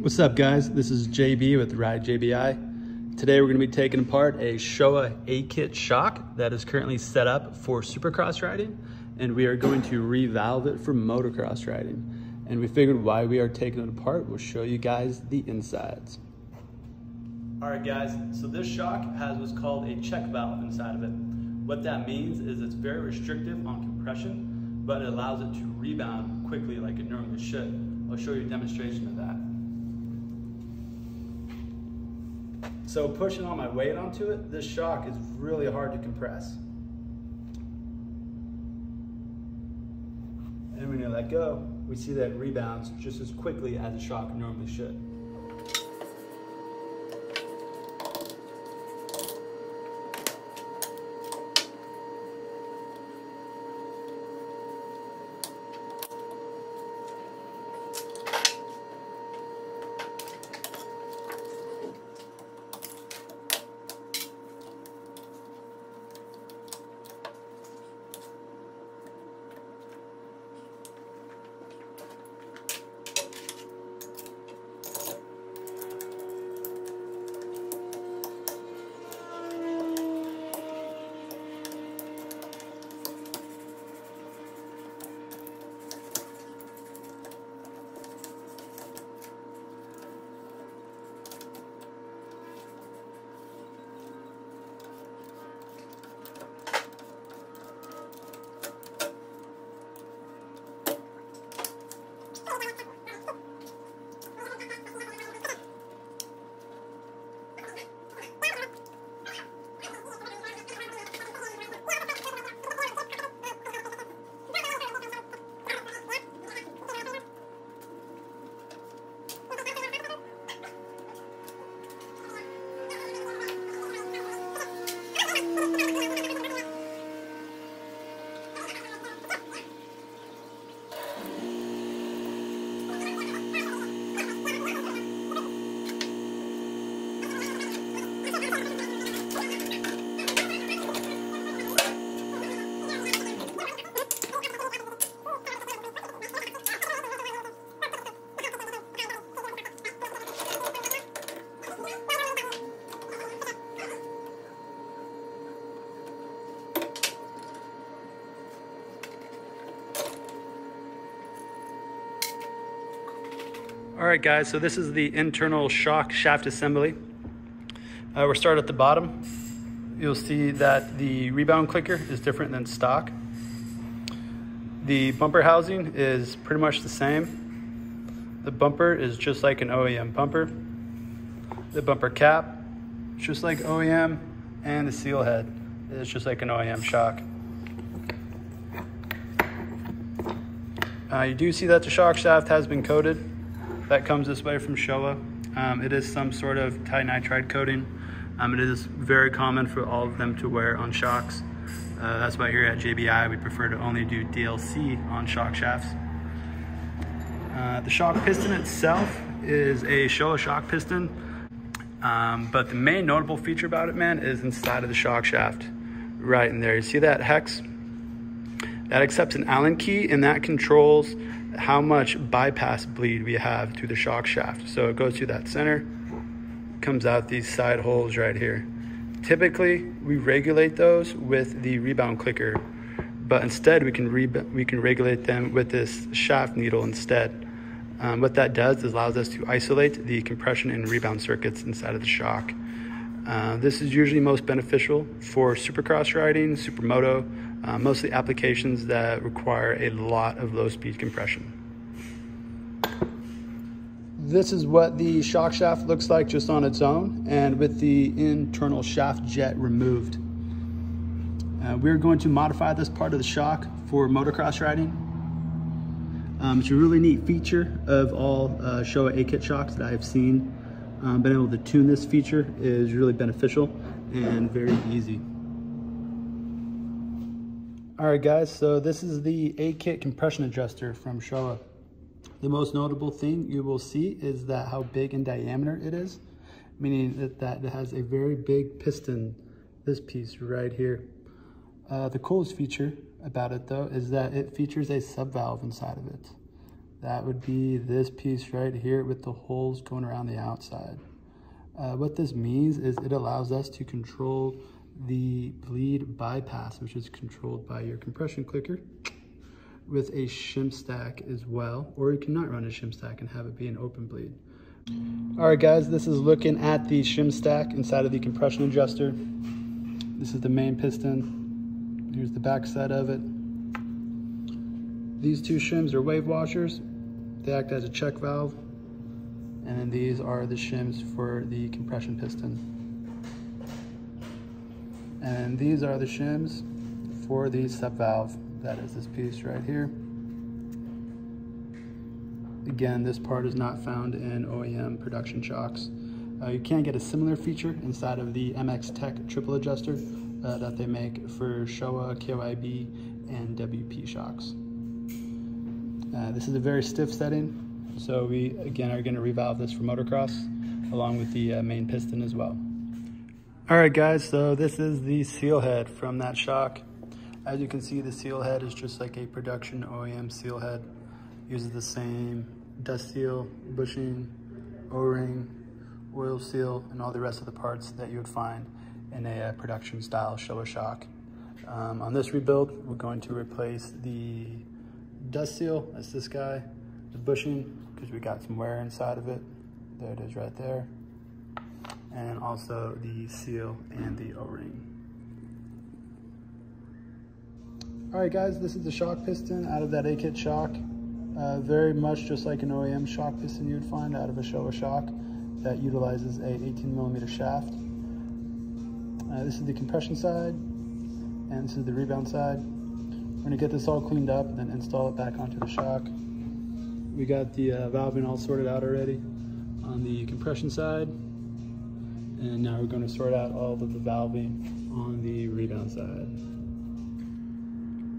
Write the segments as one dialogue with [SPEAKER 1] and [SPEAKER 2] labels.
[SPEAKER 1] What's up guys? This is JB with Ride JBI. Today we're going to be taking apart a Showa A-Kit shock that is currently set up for supercross riding and we are going to revalve it for motocross riding. And we figured why we are taking it apart, we'll show you guys the insides. Alright guys, so this shock has what's called a check valve inside of it. What that means is it's very restrictive on compression, but it allows it to rebound quickly like it normally should. I'll show you a demonstration of that. So pushing all my weight onto it, this shock is really hard to compress. And when you let go, we see that it rebounds just as quickly as a shock normally should. All right, guys, so this is the internal shock shaft assembly. Uh, we're starting at the bottom. You'll see that the rebound clicker is different than stock. The bumper housing is pretty much the same. The bumper is just like an OEM bumper. The bumper cap, just like OEM, and the seal head is just like an OEM shock. Uh, you do see that the shock shaft has been coated that comes this way from Showa. Um, it is some sort of tinitride coating. Um, it is very common for all of them to wear on shocks. Uh, that's why here at JBI we prefer to only do DLC on shock shafts. Uh, the shock piston itself is a Showa shock piston, um, but the main notable feature about it, man, is inside of the shock shaft. Right in there, you see that hex? That accepts an Allen key and that controls how much bypass bleed we have to the shock shaft. So it goes through that center, comes out these side holes right here. Typically, we regulate those with the rebound clicker, but instead we can, we can regulate them with this shaft needle instead. Um, what that does is allows us to isolate the compression and rebound circuits inside of the shock. Uh, this is usually most beneficial for supercross riding, supermoto, uh, mostly applications that require a lot of low speed compression. This is what the shock shaft looks like just on its own and with the internal shaft jet removed. Uh, we're going to modify this part of the shock for motocross riding. Um, it's a really neat feature of all uh, Showa A-Kit shocks that I've seen. Um, being able to tune this feature is really beneficial and very easy. All right, guys, so this is the A-Kit compression adjuster from Showa. The most notable thing you will see is that how big in diameter it is, meaning that, that it has a very big piston, this piece right here. Uh, the coolest feature about it though is that it features a sub valve inside of it. that would be this piece right here with the holes going around the outside. Uh, what this means is it allows us to control the bleed bypass, which is controlled by your compression clicker with a shim stack as well, or you cannot run a shim stack and have it be an open bleed. All right, guys, this is looking at the shim stack inside of the compression adjuster. This is the main piston. Here's the back side of it. These two shims are wave washers. They act as a check valve. And then these are the shims for the compression piston. And these are the shims for the sub valve. That is this piece right here. Again, this part is not found in OEM production shocks. Uh, you can get a similar feature inside of the MX Tech triple adjuster uh, that they make for Showa, KYB, and WP shocks. Uh, this is a very stiff setting, so we again are going to revalve this for motocross along with the uh, main piston as well. All right guys, so this is the seal head from that shock. As you can see, the seal head is just like a production OEM seal head. Uses the same dust seal, bushing, O-ring, oil seal, and all the rest of the parts that you would find in a uh, production style Showa shock. Um, on this rebuild, we're going to replace the dust seal, that's this guy, the bushing, because we got some wear inside of it. There it is right there. And also the seal and the O-ring. All right guys, this is the shock piston out of that A-kit shock. Uh, very much just like an OEM shock piston you would find out of a Showa shock that utilizes a 18 millimeter shaft. Uh, this is the compression side and this is the rebound side. We're gonna get this all cleaned up and then install it back onto the shock. We got the uh, valving all sorted out already on the compression side. And now we're gonna sort out all of the valving on the rebound side.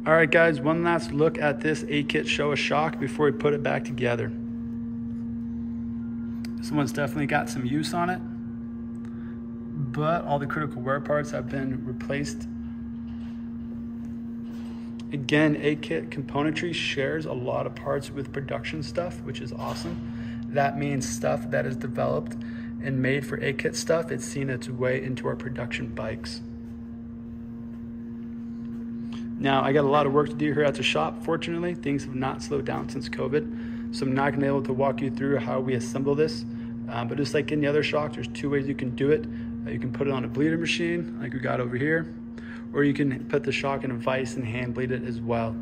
[SPEAKER 1] All right, guys, one last look at this A-Kit show Showa shock before we put it back together. This one's definitely got some use on it, but all the critical wear parts have been replaced. Again, A-Kit componentry shares a lot of parts with production stuff, which is awesome. That means stuff that is developed and made for A-Kit stuff, it's seen its way into our production bikes. Now, I got a lot of work to do here at the shop. Fortunately, things have not slowed down since COVID. So I'm not gonna be able to walk you through how we assemble this. Um, but just like any other shock, there's two ways you can do it. Uh, you can put it on a bleeder machine, like we got over here, or you can put the shock in a vise and hand bleed it as well.